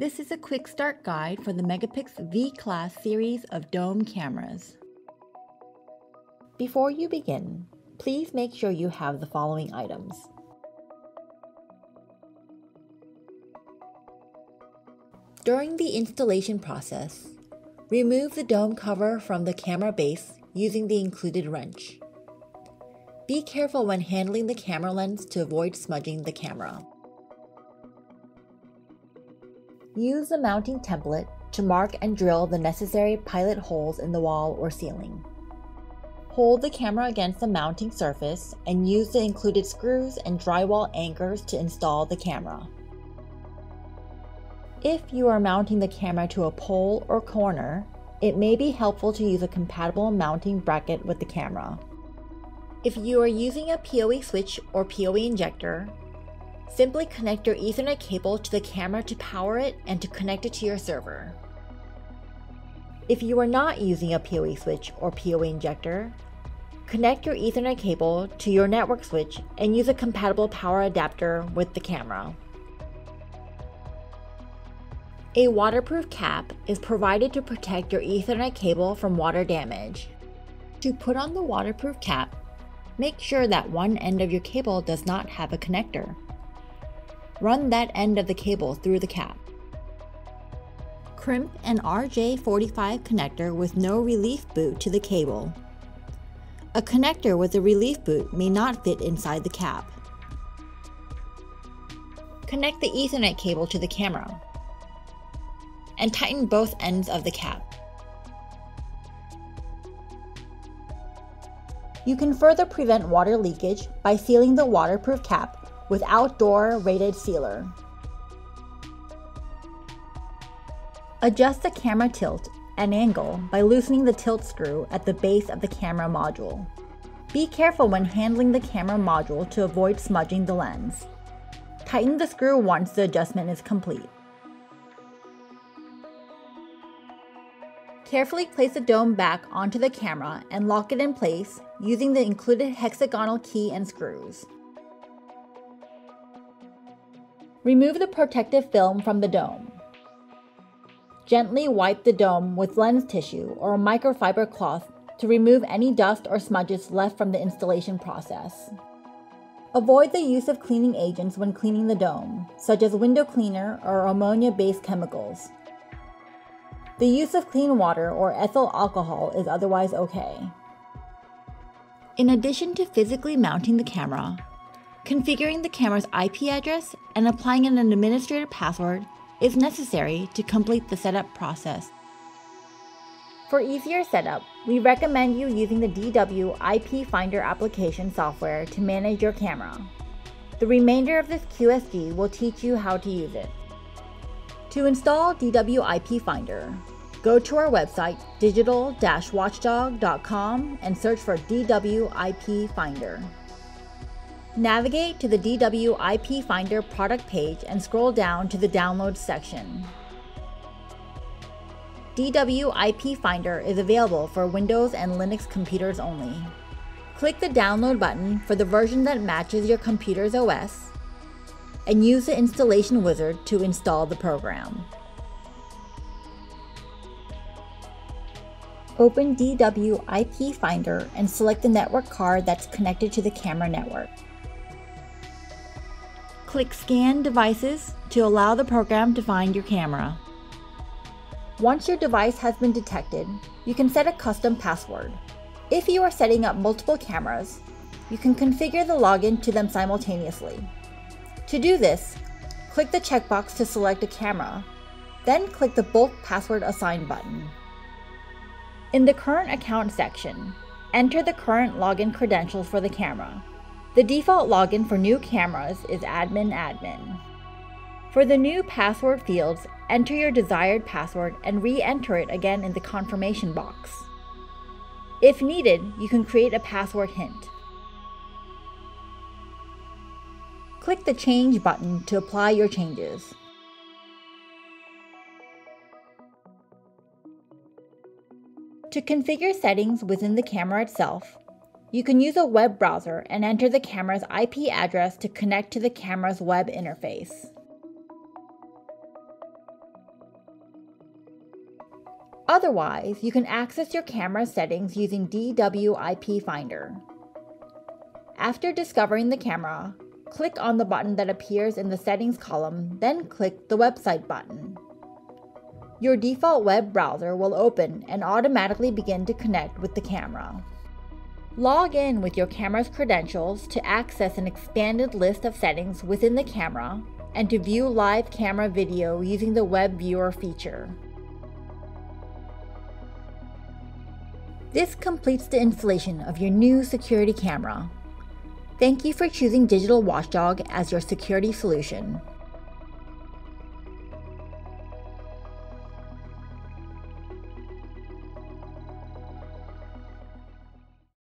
This is a quick start guide for the Megapix V-Class series of dome cameras. Before you begin, please make sure you have the following items. During the installation process, remove the dome cover from the camera base using the included wrench. Be careful when handling the camera lens to avoid smudging the camera. Use the mounting template to mark and drill the necessary pilot holes in the wall or ceiling. Hold the camera against the mounting surface and use the included screws and drywall anchors to install the camera. If you are mounting the camera to a pole or corner, it may be helpful to use a compatible mounting bracket with the camera. If you are using a PoE switch or PoE injector, Simply connect your Ethernet cable to the camera to power it and to connect it to your server. If you are not using a PoE switch or PoE injector, connect your Ethernet cable to your network switch and use a compatible power adapter with the camera. A waterproof cap is provided to protect your Ethernet cable from water damage. To put on the waterproof cap, make sure that one end of your cable does not have a connector. Run that end of the cable through the cap. Crimp an RJ45 connector with no relief boot to the cable. A connector with a relief boot may not fit inside the cap. Connect the Ethernet cable to the camera and tighten both ends of the cap. You can further prevent water leakage by sealing the waterproof cap with outdoor rated sealer. Adjust the camera tilt and angle by loosening the tilt screw at the base of the camera module. Be careful when handling the camera module to avoid smudging the lens. Tighten the screw once the adjustment is complete. Carefully place the dome back onto the camera and lock it in place using the included hexagonal key and screws. Remove the protective film from the dome. Gently wipe the dome with lens tissue or a microfiber cloth to remove any dust or smudges left from the installation process. Avoid the use of cleaning agents when cleaning the dome, such as window cleaner or ammonia based chemicals. The use of clean water or ethyl alcohol is otherwise okay. In addition to physically mounting the camera, Configuring the camera's IP address and applying an administrator password is necessary to complete the setup process. For easier setup, we recommend you using the DW IP Finder application software to manage your camera. The remainder of this QSG will teach you how to use it. To install DW IP Finder, go to our website digital-watchdog.com and search for DW IP Finder. Navigate to the DW IP Finder product page and scroll down to the Download section. DW IP Finder is available for Windows and Linux computers only. Click the download button for the version that matches your computer's OS and use the installation wizard to install the program. Open DW IP Finder and select the network card that's connected to the camera network. Click Scan Devices to allow the program to find your camera. Once your device has been detected, you can set a custom password. If you are setting up multiple cameras, you can configure the login to them simultaneously. To do this, click the checkbox to select a camera, then click the Bulk Password Assign button. In the Current Account section, enter the current login credentials for the camera. The default login for new cameras is admin admin. For the new password fields, enter your desired password and re-enter it again in the confirmation box. If needed, you can create a password hint. Click the Change button to apply your changes. To configure settings within the camera itself, you can use a web browser and enter the camera's IP address to connect to the camera's web interface. Otherwise, you can access your camera settings using DWIP Finder. After discovering the camera, click on the button that appears in the settings column, then click the website button. Your default web browser will open and automatically begin to connect with the camera. Log in with your camera's credentials to access an expanded list of settings within the camera and to view live camera video using the Web Viewer feature. This completes the installation of your new security camera. Thank you for choosing Digital Watchdog as your security solution.